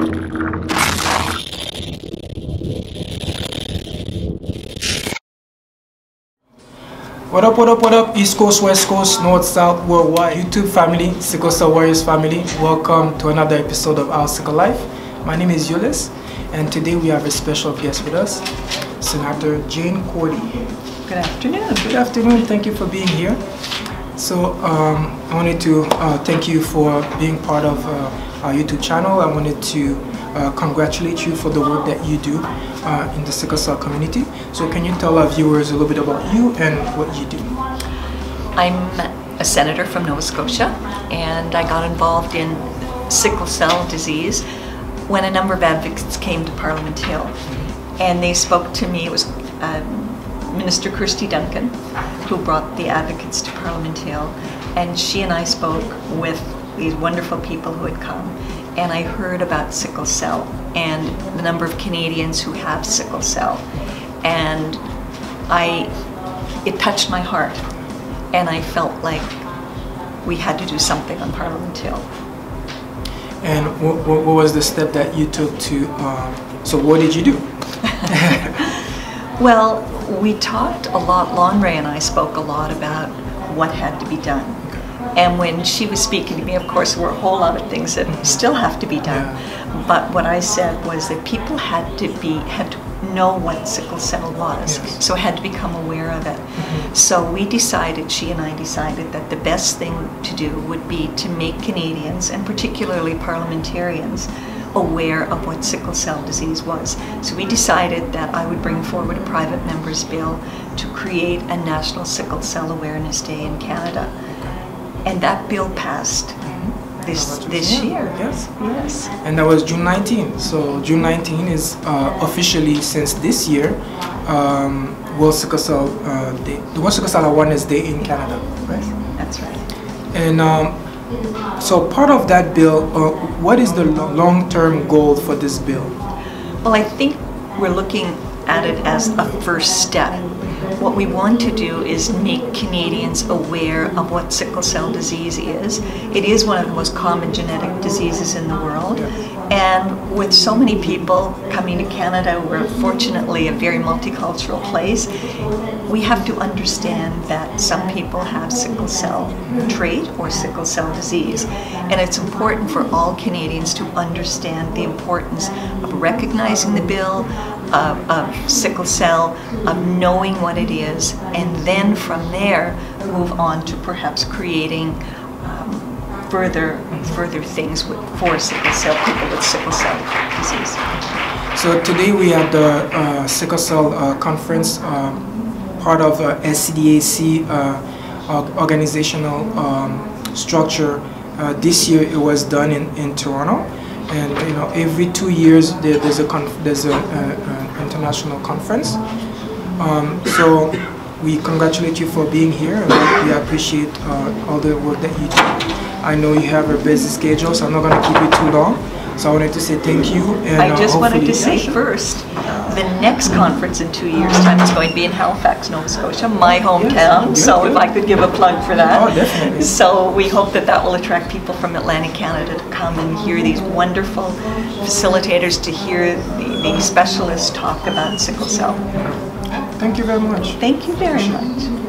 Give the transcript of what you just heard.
What up, what up, what up, East Coast, West Coast, North, South, Worldwide, YouTube family, Sickle Cell Warriors family. Welcome to another episode of Our Sickle Life. My name is Yulis, and today we have a special guest with us, Senator Jane Cordy. Good afternoon. Good afternoon, thank you for being here. So, um, I wanted to uh, thank you for being part of uh, our YouTube channel. I wanted to uh, congratulate you for the work that you do uh, in the sickle cell community. So can you tell our viewers a little bit about you and what you do? I'm a senator from Nova Scotia and I got involved in sickle cell disease when a number of advocates came to Parliament Hill and they spoke to me. It was um, Minister Kirsty Duncan who brought the advocates to Parliament Hill and she and I spoke with these wonderful people who had come and I heard about sickle cell and the number of Canadians who have sickle cell. And I, it touched my heart and I felt like we had to do something on Parliament Hill. And what, what was the step that you took to, um, so what did you do? well, we talked a lot, Lanre and I spoke a lot about what had to be done. And when she was speaking to me, of course, there were a whole lot of things that still have to be done. But what I said was that people had to be had to know what sickle cell was, Yes. so had to become aware of it. Mm-hmm. So we decided, she and I decided, that the best thing to do would be to make Canadians, and particularly parliamentarians, aware of what sickle cell disease was. So we decided that I would bring forward a private member's bill to create a National Sickle Cell Awareness Day in Canada. And that bill passed this this just- year. yes. Yes. And that was June 19. So June 19 is uh, officially since this year um, World Sickle Cell uh, Day, the World Sickle Cell Awareness Day in Canada, right? That's right. And um, so part of that bill, uh, what is the long-term goal for this bill? Well, I think we're looking at it as a first step. What we want to do is make Canadians aware of what sickle cell disease is. It is one of the most common genetic diseases in the world. And with so many people coming to Canada, we're fortunately a very multicultural place. We have to understand that some people have sickle cell trait or sickle cell disease. And it's important for all Canadians to understand the importance recognizing the bill, of, of sickle cell, of knowing what it is, and then from there move on to perhaps creating um, further further things with, for sickle cell people with sickle cell disease. So today we had the uh, sickle cell uh, conference, um, part of uh, SCDAC uh, organizational um, structure. Uh, this year it was done in, in Toronto, and you know every two years there, there's a there's a, a, a international conference. Um, so we congratulate you for being here, and we appreciate uh, all the work that you do. I know you have a busy schedule, so I'm not going to keep you too long. So I wanted to say thank you. And, I uh, just wanted to say first, the next conference in two years' time is going to be in Halifax, Nova Scotia, my hometown. good, So if. I could give a plug for that. Oh, definitely. So we hope that that will attract people from Atlantic Canada to come and hear these wonderful facilitators, to hear the, the specialists talk about sickle cell. Thank you very much. Thank you very much.